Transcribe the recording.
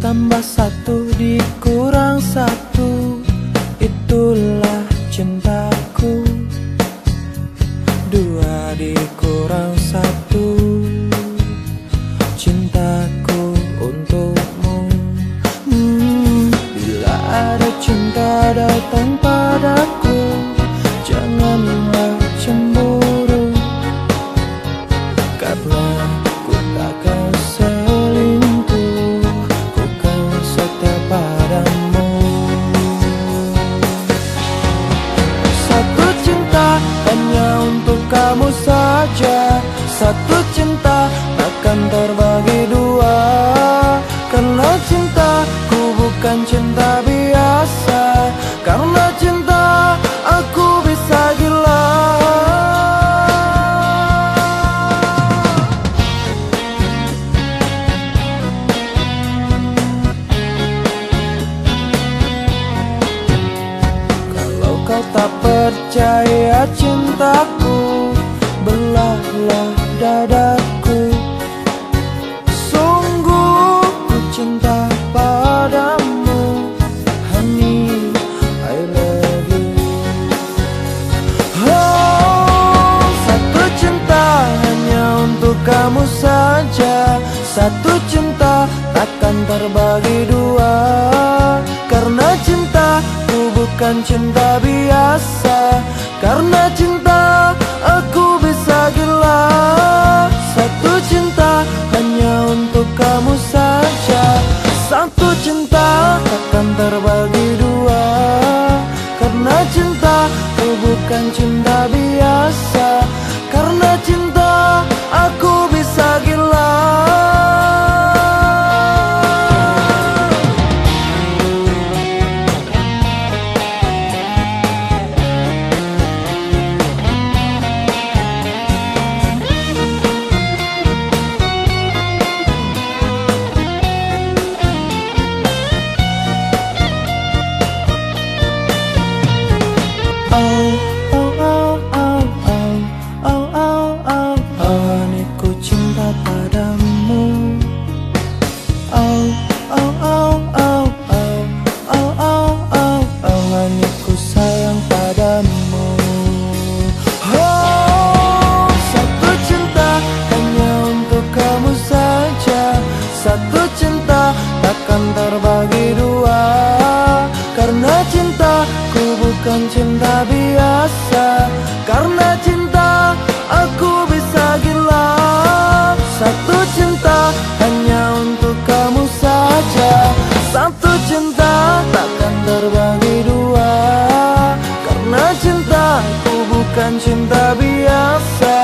Tambah satu dikurang satu. Itulah cintaku. Dua dikurang Satu cinta akan terbagi dua. Karena cintaku bukan cinta biasa. Karena cinta aku bisa gila. Kalau kau tak percaya cintaku dadaku. Sungguh ku cinta padamu. Honey, I love you. Oh, satu cinta hanya untuk kamu saja. Satu cinta takkan terbagi dua. Karena cintaku bukan cinta biasa. Karena cinta bukan cinta biasa Karena cinta satu cinta Karena cinta bukan cinta bukan cinta biasa